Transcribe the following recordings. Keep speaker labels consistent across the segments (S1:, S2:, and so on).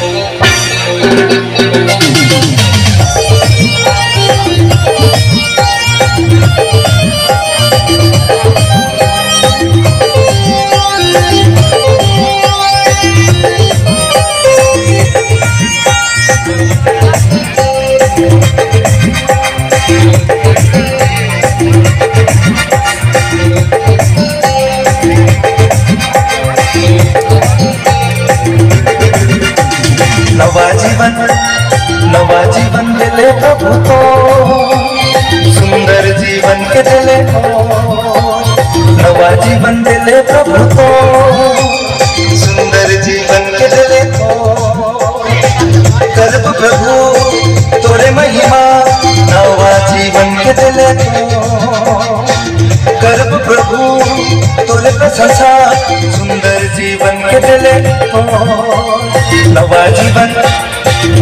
S1: नवा जीवन के दिले को नवा जीवन दिले प्रभु तो सुंदर जीवन के दिले को गर्भ प्रभु, तोरे महिमा, नवा जीवन के दिले को गर्भ प्रभु, तोरे प्रशंसा, सुंदर जीवन के दिले को नवा जीवन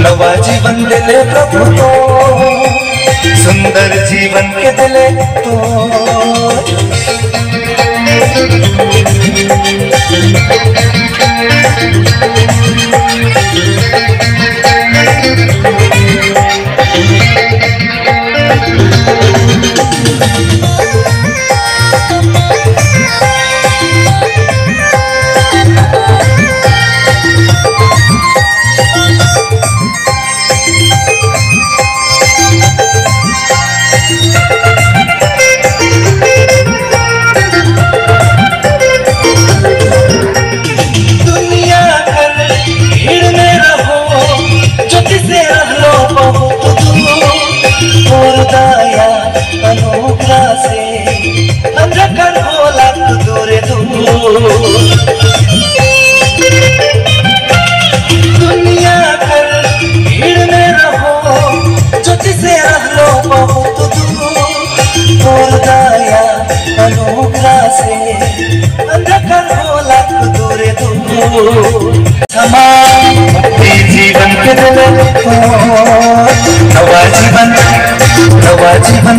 S1: नवा जीवन दिले प्रभु तो सुंदर जीवन के दिले तो। दुनिया जीवन के नवा जीवन नवा जीवन।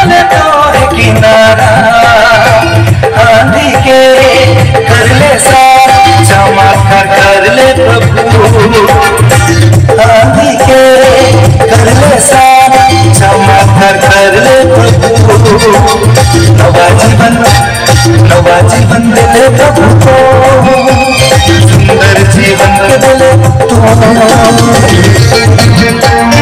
S1: जीवन के दिले तो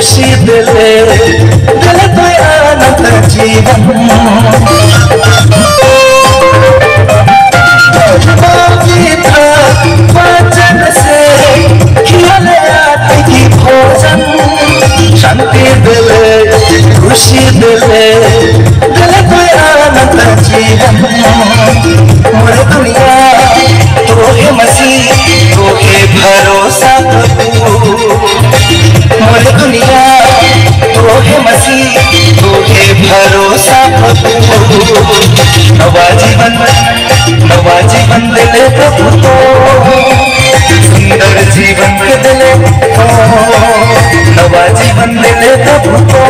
S1: खुशी दिले दिल पे आनंद जीवन। मन नवा जीवन दिले प्रभु तो सुंदर जीवन के दिले तो नवा जीवन दिले प्रभु तो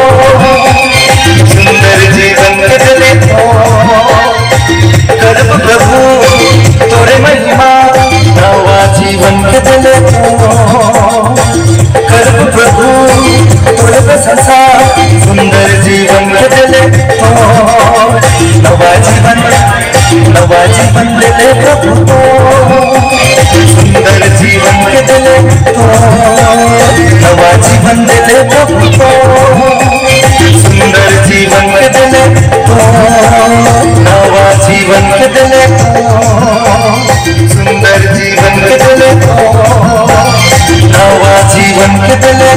S1: जीवन के दिले